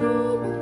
These.